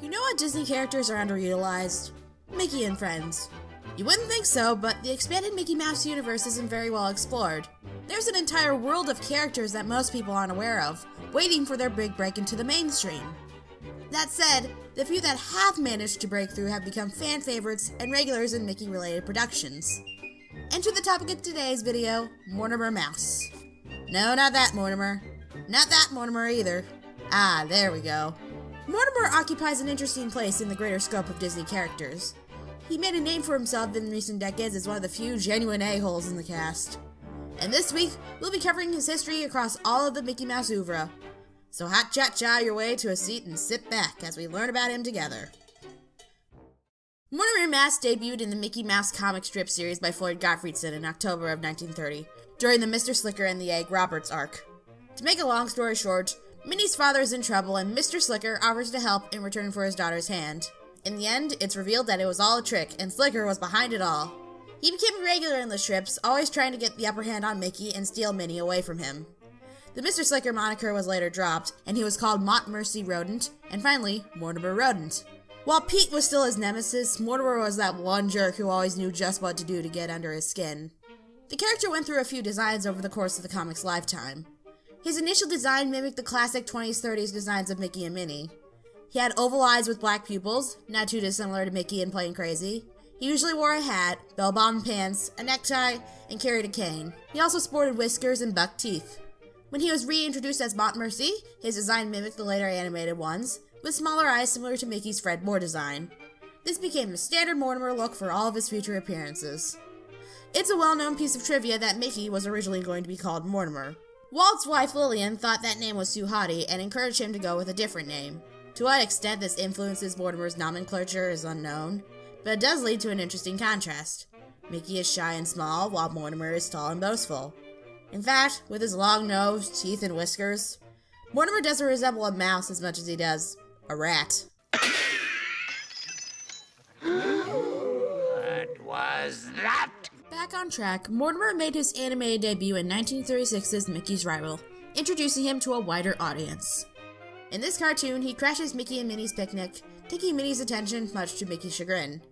You know what Disney characters are underutilized? Mickey and Friends. You wouldn't think so, but the expanded Mickey Mouse universe isn't very well explored. There's an entire world of characters that most people aren't aware of, waiting for their big break into the mainstream. That said, the few that have managed to break through have become fan favorites and regulars in Mickey related productions. Enter the topic of today's video Mortimer Mouse. No, not that Mortimer. Not that Mortimer either. Ah, there we go. Mortimer occupies an interesting place in the greater scope of Disney characters. He made a name for himself in recent decades as one of the few genuine a-holes in the cast. And this week, we'll be covering his history across all of the Mickey Mouse oeuvre. So hot chat cha your way to a seat and sit back as we learn about him together. Mortimer Mouse debuted in the Mickey Mouse comic strip series by Floyd Gottfredson in October of 1930, during the Mr. Slicker and the Egg Robbers arc. To make a long story short, Minnie's father is in trouble and Mr. Slicker offers to help in return for his daughter's hand. In the end, it's revealed that it was all a trick, and Slicker was behind it all. He became regular in the strips, always trying to get the upper hand on Mickey and steal Minnie away from him. The Mr. Slicker moniker was later dropped, and he was called Montmorency Rodent, and finally, Mortimer Rodent. While Pete was still his nemesis, Mortimer was that one jerk who always knew just what to do to get under his skin. The character went through a few designs over the course of the comic's lifetime. His initial design mimicked the classic 20s 30s designs of Mickey and Minnie. He had oval eyes with black pupils, not too dissimilar to Mickey in Plane Crazy. He usually wore a hat, bell-bottom pants, a necktie, and carried a cane. He also sported whiskers and buck teeth. When he was reintroduced as Montmorency, his design mimicked the later animated ones, with smaller eyes similar to Mickey's Fred Moore design. This became the standard Mortimer look for all of his future appearances. It's a well-known piece of trivia that Mickey was originally going to be called Mortimer. Walt's wife Lillian thought that name was too haughty and encouraged him to go with a different name. To what extent this influences Mortimer's nomenclature is unknown, but it does lead to an interesting contrast. Mickey is shy and small, while Mortimer is tall and boastful. In fact, with his long nose, teeth, and whiskers, Mortimer doesn't resemble a mouse as much as he does a rat. What was that? Back on track, Mortimer made his animated debut in 1936's Mickey's Rival, introducing him to a wider audience. In this cartoon, he crashes Mickey and Minnie's picnic, taking Minnie's attention much to Mickey's chagrin.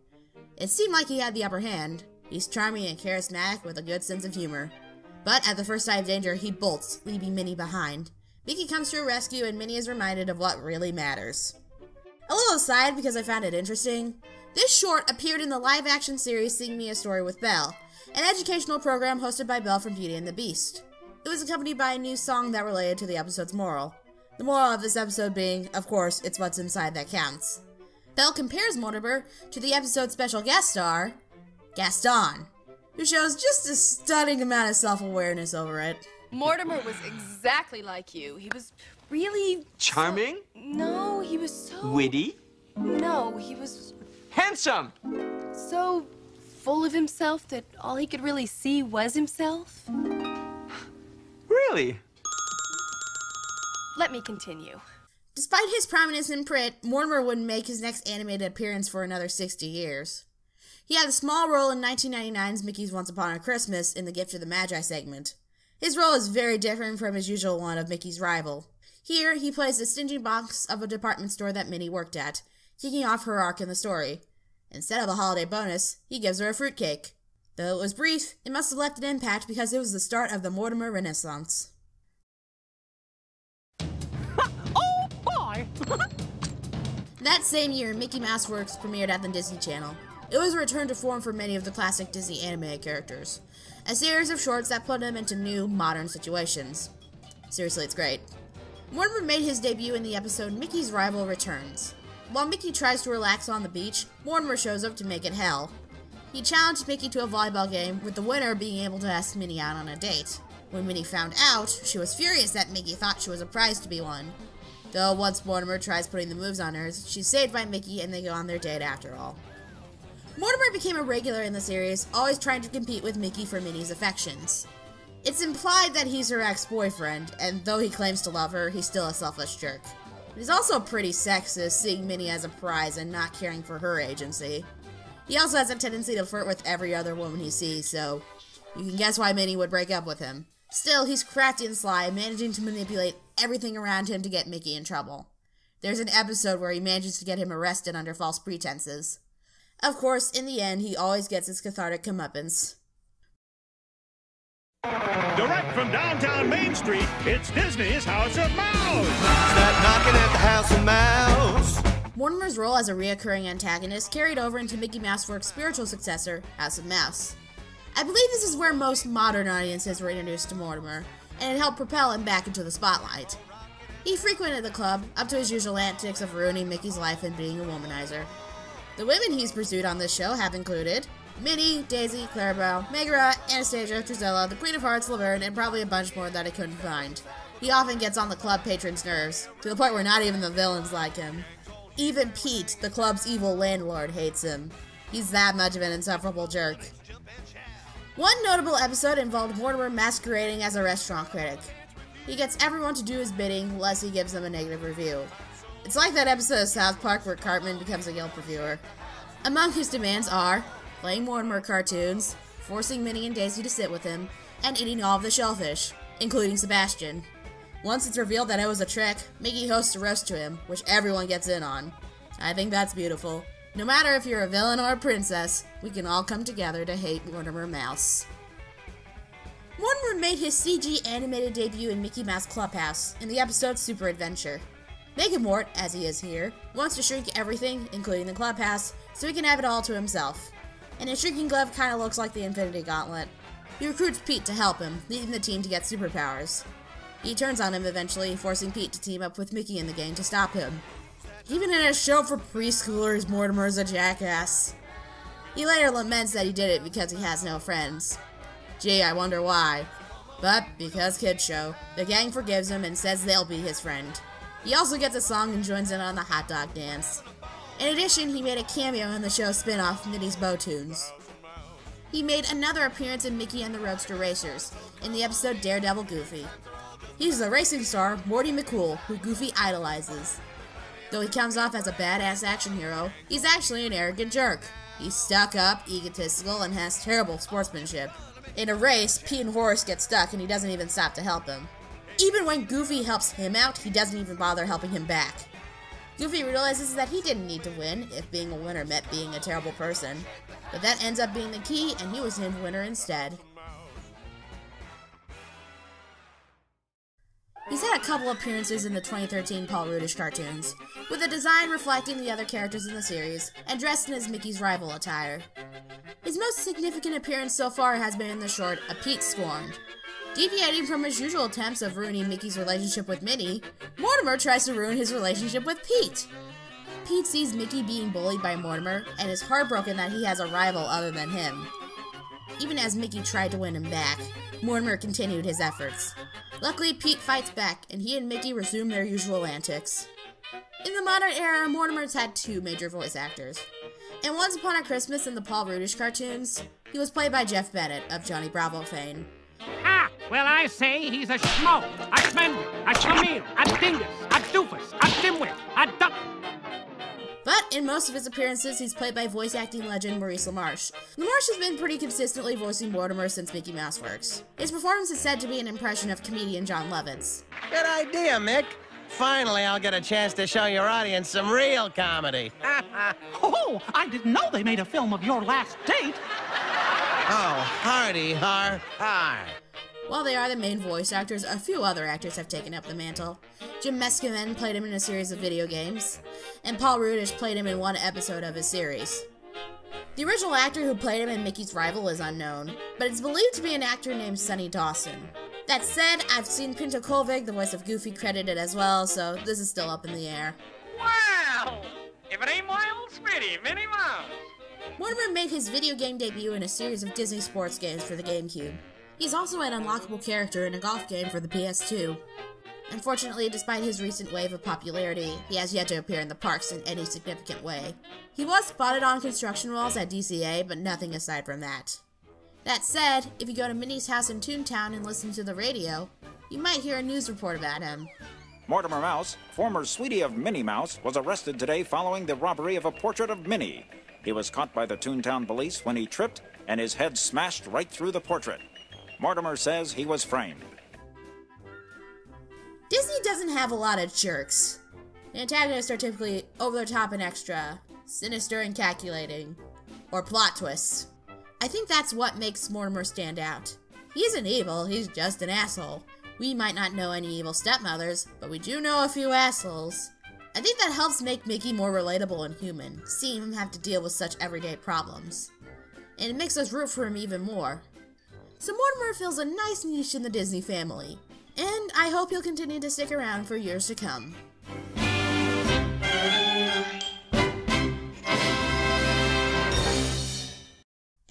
It seemed like he had the upper hand. He's charming and charismatic with a good sense of humor. But at the first sign of danger, he bolts, leaving Minnie behind. Mickey comes to her rescue and Minnie is reminded of what really matters. A little aside because I found it interesting. This short appeared in the live-action series Sing Me a Story with Belle, an educational program hosted by Belle from Beauty and the Beast. It was accompanied by a new song that related to the episode's moral. The moral of this episode being, of course, it's what's inside that counts. Belle compares Mortimer to the episode's special guest star, Gaston, who shows just a stunning amount of self-awareness over it. Mortimer was exactly like you. He was really Charming? so- no, he was so Witty? No, he was Handsome? so full of himself that all he could really see was himself. Really? Let me continue. Despite his prominence in print, Mortimer wouldn't make his next animated appearance for another 60 years. He had a small role in 1999's Mickey's Once Upon a Christmas in the Gift of the Magi segment. His role is very different from his usual one of Mickey's rival. Here, he plays the stingy boss of a department store that Minnie worked at, kicking off her arc in the story. Instead of a holiday bonus, he gives her a fruitcake. Though it was brief, it must have left an impact because it was the start of the Mortimer Renaissance. Oh boy! That same year, Mickey Mouse Works premiered at the Disney Channel. It was a return to form for many of the classic Disney animated characters, a series of shorts that put them into new, modern situations. Seriously, it's great. Mortimer made his debut in the episode Mickey's Rival Returns. While Mickey tries to relax on the beach, Mortimer shows up to make it hell. He challenged Mickey to a volleyball game, with the winner being able to ask Minnie out on a date. When Minnie found out, she was furious that Mickey thought she was a prize to be won. Though once Mortimer tries putting the moves on her, she's saved by Mickey and they go on their date after all. Mortimer became a regular in the series, always trying to compete with Mickey for Minnie's affections. It's implied that he's her ex-boyfriend, and though he claims to love her, he's still a selfish jerk. He's also pretty sexist, seeing Minnie as a prize and not caring for her agency. He also has a tendency to flirt with every other woman he sees, so you can guess why Minnie would break up with him. Still, he's crafty and sly, managing to manipulate everything around him to get Mickey in trouble. There's an episode where he manages to get him arrested under false pretenses. Of course, in the end, he always gets his cathartic comeuppance. Direct from downtown Main Street, it's Disney's House of Mouse. Start knocking at the House of Mouse. Mortimer's role as a reoccurring antagonist carried over into Mickey Mouse Works' spiritual successor, House of Mouse. I believe this is where most modern audiences were introduced to Mortimer, and it helped propel him back into the spotlight. He frequented the club, up to his usual antics of ruining Mickey's life and being a womanizer. The women he's pursued on this show have included Minnie, Daisy, Clarabelle, Megara, Anastasia, Drizella, the Queen of Hearts, Laverne, and probably a bunch more that I couldn't find. He often gets on the club patrons' nerves, to the point where not even the villains like him. Even Pete, the club's evil landlord, hates him. He's that much of an insufferable jerk. One notable episode involved Mortimer masquerading as a restaurant critic. He gets everyone to do his bidding, unless he gives them a negative review. It's like that episode of South Park where Cartman becomes a Yelp reviewer. Among his demands are playing more and more cartoons, forcing Minnie and Daisy to sit with him, and eating all of the shellfish, including Sebastian. Once it's revealed that it was a trick, Mickey hosts a roast to him, which everyone gets in on. I think that's beautiful. No matter if you're a villain or a princess, we can all come together to hate Mortimer Mouse. Mortimer made his CG animated debut in Mickey Mouse Clubhouse in the episode Super Adventure. Megamort, as he is here, wants to shrink everything, including the clubhouse, so he can have it all to himself. And his shrinking glove kind of looks like the Infinity Gauntlet. He recruits Pete to help him, leading the team to get superpowers. He turns on him eventually, forcing Pete to team up with Mickey in the game to stop him. Even in a show for preschoolers, Mortimer's a jackass. He later laments that he did it because he has no friends. Gee, I wonder why. But, because kids show, the gang forgives him and says they'll be his friend. He also gets a song and joins in on the hot dog dance. In addition, he made a cameo in the show spin-off Minnie's Bow-Toons. He made another appearance in Mickey and the Roadster Racers, in the episode Daredevil Goofy. He's the racing star, Morty McCool, who Goofy idolizes. Though he comes off as a badass action hero, he's actually an arrogant jerk. He's stuck up, egotistical, and has terrible sportsmanship. In a race, Pete and Horace get stuck and he doesn't even stop to help them. Even when Goofy helps him out, he doesn't even bother helping him back. Goofy realizes that he didn't need to win if being a winner meant being a terrible person. But that ends up being the key, and he was named winner instead. He's had a couple appearances in the 2013 Paul Rudish cartoons, with a design reflecting the other characters in the series, and dressed in his Mickey's rival attire. His most significant appearance so far has been in the short A Pete Scorned. Deviating from his usual attempts of ruining Mickey's relationship with Minnie, Mortimer tries to ruin his relationship with Pete. Pete sees Mickey being bullied by Mortimer and is heartbroken that he has a rival other than him. Even as Mickey tried to win him back, Mortimer continued his efforts. Luckily, Pete fights back, and he and Mickey resume their usual antics. In the modern era, Mortimer's had two major voice actors. In Once Upon a Christmas in the Paul Rudish cartoons, he was played by Jeff Bennett of Johnny Bravo fame. Well, I say he's a schmo, a schmender, a schlemiel, a dingus, a doofus, a dimwit, a duck. But in most of his appearances, he's played by voice acting legend Maurice LaMarche. LaMarche has been pretty consistently voicing Mortimer since Mickey Mouse Works. His performance is said to be an impression of comedian Jon Lovitz. Good idea, Mick. Finally, I'll get a chance to show your audience some real comedy. Oh, I didn't know they made a film of your last date. Oh, hardy har har. While they are the main voice actors, a few other actors have taken up the mantle. Jim Meskimen played him in a series of video games, and Paul Rudish played him in one episode of his series. The original actor who played him in Mickey's rival is unknown, but it's believed to be an actor named Sonny Dawson. That said, I've seen Pinto Colvig, the voice of Goofy, credited as well, so this is still up in the air. Wow! If it ain't my old Smitty, Minnie Mouse! Mortimer made his video game debut in a series of Disney sports games for the GameCube. He's also an unlockable character in a golf game for the PS2. Unfortunately, despite his recent wave of popularity, he has yet to appear in the parks in any significant way. He was spotted on construction walls at DCA, but nothing aside from that. That said, if you go to Minnie's house in Toontown and listen to the radio, you might hear a news report about him. Mortimer Mouse, former sweetie of Minnie Mouse, was arrested today following the robbery of a portrait of Minnie. He was caught by the Toontown police when he tripped and his head smashed right through the portrait. Mortimer says he was framed. Disney doesn't have a lot of jerks. Antagonists are typically over the top and extra, sinister and calculating, or plot twists. I think that's what makes Mortimer stand out. He isn't evil, he's just an asshole. We might not know any evil stepmothers, but we do know a few assholes. I think that helps make Mickey more relatable and human, seeing him have to deal with such everyday problems. And it makes us root for him even more. So Mortimer fills a nice niche in the Disney family, and I hope he'll continue to stick around for years to come.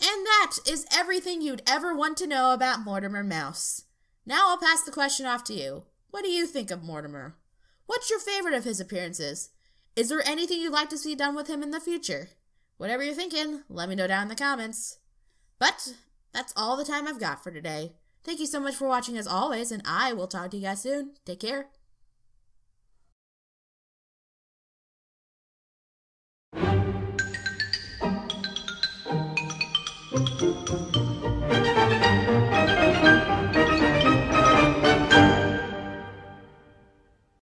And that is everything you'd ever want to know about Mortimer Mouse. Now I'll pass the question off to you. What do you think of Mortimer? What's your favorite of his appearances? Is there anything you'd like to see done with him in the future? Whatever you're thinking, let me know down in the comments. But that's all the time I've got for today. Thank you so much for watching as always, and I will talk to you guys soon. Take care.